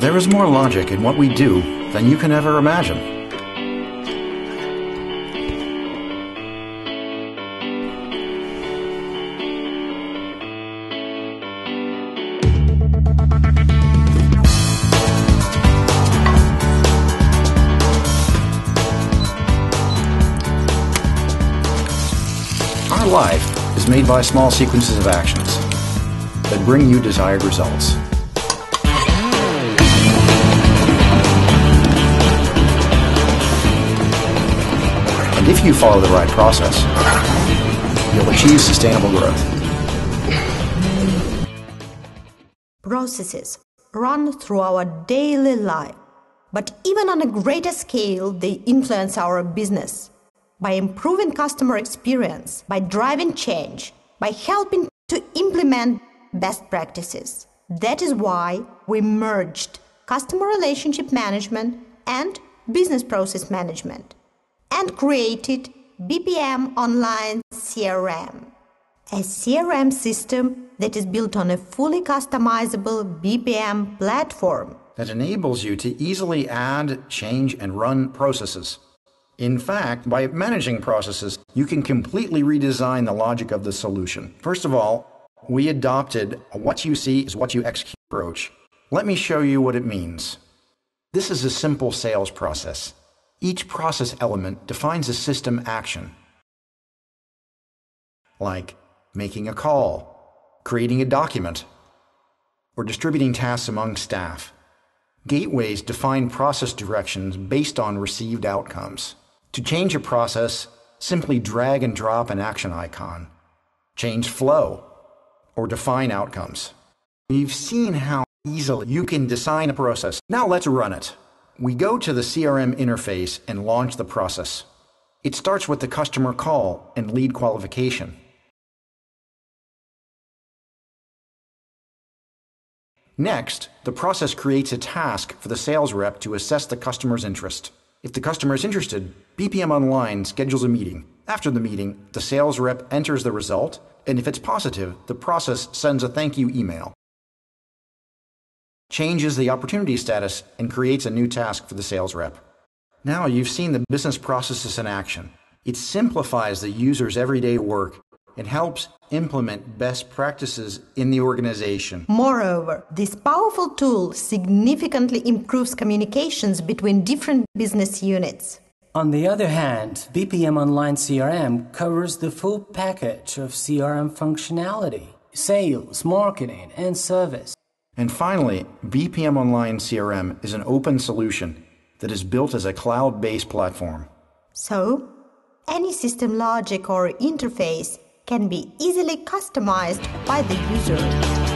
There is more logic in what we do than you can ever imagine. Our life is made by small sequences of actions that bring you desired results. You follow the right process, you'll achieve sustainable growth. Processes run through our daily life, but even on a greater scale, they influence our business by improving customer experience, by driving change, by helping to implement best practices. That is why we merged customer relationship management and business process management and created BPM Online CRM, a CRM system that is built on a fully customizable BPM platform that enables you to easily add, change, and run processes. In fact, by managing processes, you can completely redesign the logic of the solution. First of all, we adopted a what you see is what you execute approach. Let me show you what it means. This is a simple sales process. Each process element defines a system action, like making a call, creating a document, or distributing tasks among staff. Gateways define process directions based on received outcomes. To change a process, simply drag and drop an action icon, change flow, or define outcomes. We've seen how easily you can design a process. Now let's run it. We go to the CRM interface and launch the process. It starts with the customer call and lead qualification. Next, the process creates a task for the sales rep to assess the customer's interest. If the customer is interested, BPM Online schedules a meeting. After the meeting, the sales rep enters the result, and if it's positive, the process sends a thank you email, changes the opportunity status, and creates a new task for the sales rep. Now you've seen the business processes in action. It simplifies the user's everyday work and helps implement best practices in the organization. Moreover, this powerful tool significantly improves communications between different business units. On the other hand, BPM Online CRM covers the full package of CRM functionality sales, marketing, and service. And finally, BPM Online CRM is an open solution that is built as a cloud based platform. So, any system logic or interface can be easily customized by the user.